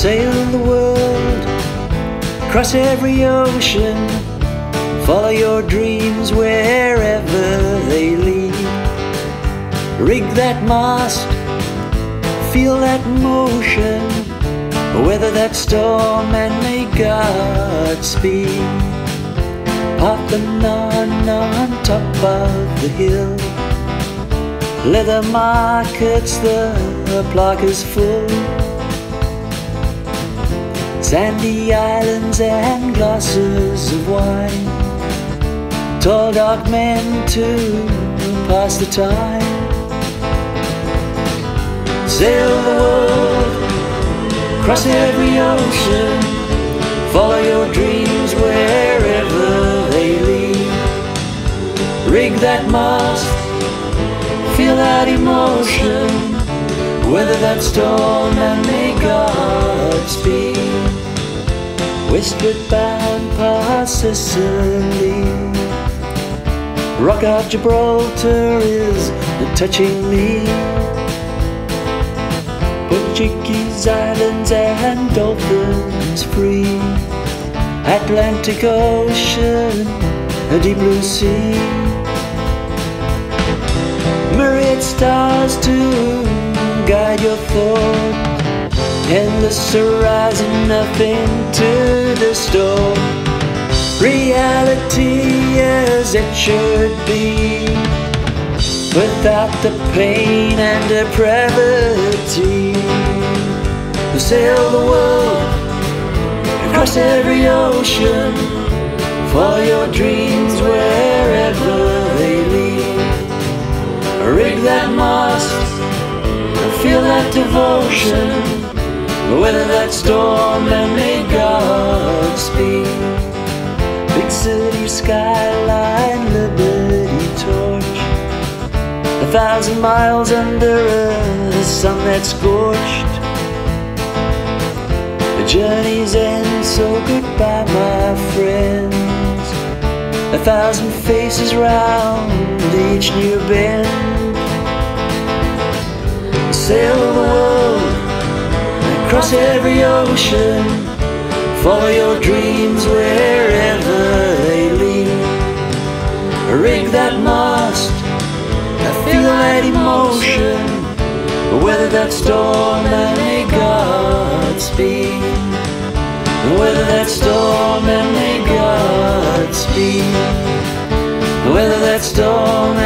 Sail the world, cross every ocean, follow your dreams wherever they lead. Rig that mast, feel that motion, weather that storm and may God speed. Parthenon on top of the hill. Leather markets, the is full. Sandy islands and glasses of wine. Tall dark men to pass the time. Sail the world, cross every ocean, follow your dreams wherever they lead. Rig that mast, feel that emotion, weather that storm and God speed. Westward bound past Sicily, Rock of Gibraltar is touching me. Portuguese islands and dolphins free. Atlantic Ocean, a deep blue sea. Myriad stars to guide your thought. Endless horizon, nothing to the store. Reality as it should be without the pain and depravity. We sail the world across every ocean, for your dreams wherever they lead. Rig that mast, feel that devotion, weather that storm and may God speed. Big city skyline, liberty torch. A thousand miles under a sun that's scorched. The journey's end, so goodbye, my friends. A thousand faces round each new bend. Sail the world, across every ocean. Follow your dreams wherever they lead. Rig that mast, feel that emotion. Weather that storm and may God speed. Weather that storm and may God speed. Weather that storm